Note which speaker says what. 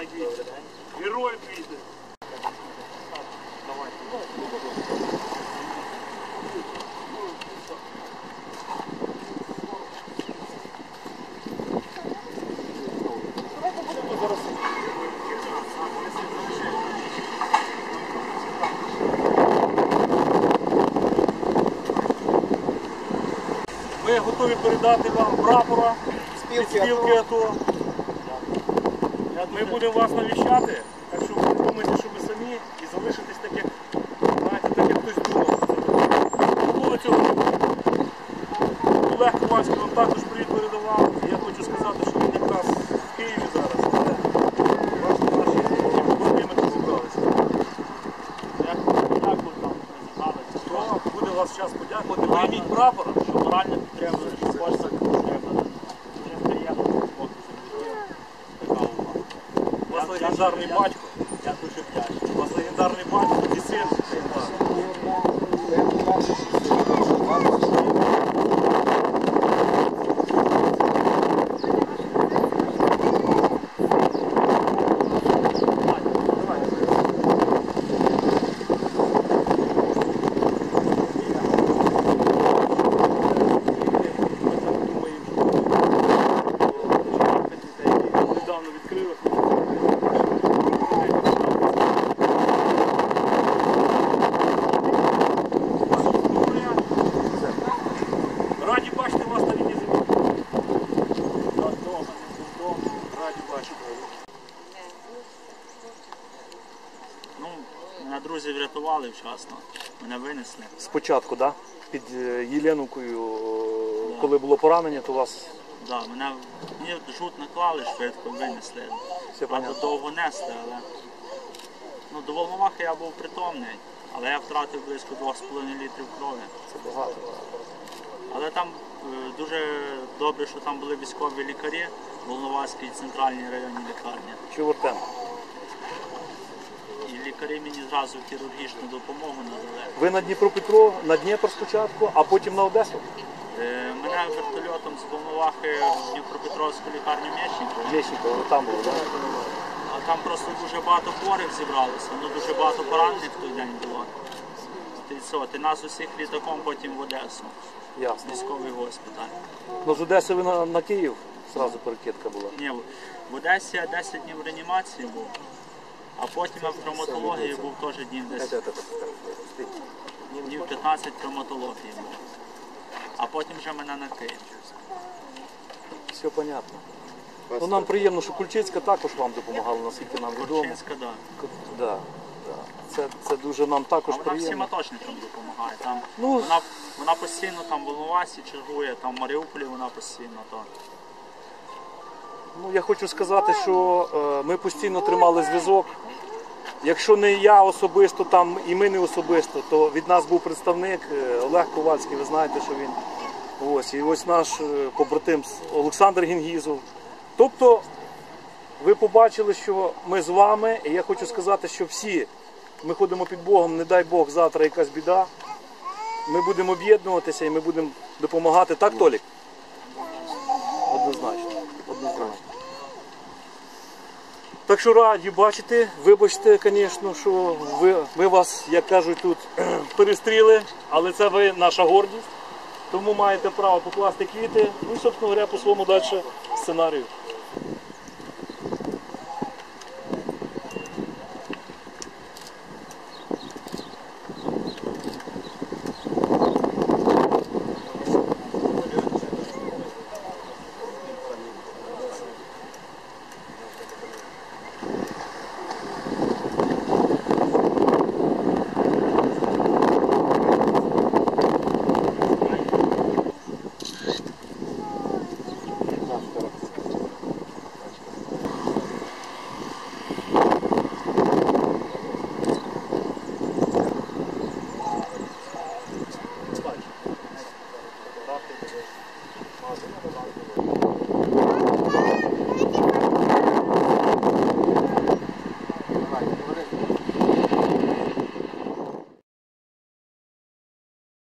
Speaker 1: Давай квіти. Герой квіти. Ми готові передати вам прапора спілки АТО. Ми будемо вас навіщати, так що ви думаєте, що ви самі і залишитесь так, як, знаєте, так, як хтось думав. Було цього. не було. Олег Ковальський вам також привіт передавав. Я хочу сказати, що він якраз в Києві зараз, але власне наші проблеми тут зібралися. То буде вас час подякувати. Прийміть прапора.
Speaker 2: що морально підтримує, що хочеться підтримати. Дуже приємно, що хлопці така увага.
Speaker 1: У вас
Speaker 2: Я-
Speaker 1: легендарний батько.
Speaker 2: Я дуже вдячний.
Speaker 1: У вас легендарний батько і син. Недавно відкрили. Раді бачити вас на лінії землі. Раді бачити.
Speaker 2: Ну, мене друзі врятували вчасно, мене винесли.
Speaker 1: Спочатку, так? Під е, Єленукою, е, коли було поранення, то вас
Speaker 2: Да, мене мені жут наклали, швидко винесли.
Speaker 1: все
Speaker 2: Правда, довго несли, але ну, до Волновахи я був притомний, але я втратив близько 2,5 літрів крові.
Speaker 1: Це багато.
Speaker 2: Але там е, дуже добре, що там були військові лікарі Волноваській центральній районній лікарні.
Speaker 1: Чув Артем?
Speaker 2: І лікарі мені зразу хірургічну допомогу надали.
Speaker 1: Ви на Дніпропетро, на Дніпр спочатку, а потім на Одесу.
Speaker 2: Е, Мене вертольотом з Волновахи в Дніпропетровську лікарню Мєчникова.
Speaker 1: Мєчникова, ви там було, так?
Speaker 2: А там просто дуже багато хворих зібралося, ну дуже багато поранених в той день було. Ти що, ти нас усіх літаком потім в Одесу,
Speaker 1: Ясно.
Speaker 2: військовий госпіталь.
Speaker 1: Ну з Одеси ви на, на Київ зразу перекидка була.
Speaker 2: Ні, в Одесі я 10 днів в реанімації був, а потім я в травматології був теж днів десь днів 15 травматології був. А потім вже мене на Київ.
Speaker 1: Все понятно. Ну нам приємно, що Кульчицька також вам допомагала, наскільки нам відомо.
Speaker 2: Курчинська, да.
Speaker 1: Да, да. Це, це дуже нам також
Speaker 2: А вона всім
Speaker 1: приємно.
Speaker 2: аточникам допомагає. Там,
Speaker 1: Ну,
Speaker 2: вона, вона постійно там в Волновасі чергує, там в Маріуполі вона постійно. То.
Speaker 1: Ну, я хочу сказати, що е, ми постійно тримали зв'язок. Якщо не я особисто, там і ми не особисто, то від нас був представник е, Олег Ковальський, ви знаєте, що він. Ось, і ось наш е, побратим Олександр Гінгізов. Тобто, ви побачили, що ми з вами, і я хочу сказати, що всі ми ходимо під Богом, не дай Бог, завтра якась біда. Ми будемо об'єднуватися і ми будемо допомагати. Так, Толік? Однозначно. Однозначно. Так що раді бачити, вибачте, звісно, що ви, ми вас, як кажуть тут, перестріли, але це ви наша гордість. Тому маєте право покласти квіти, ну собственно говоря, по своєму далі сценарію.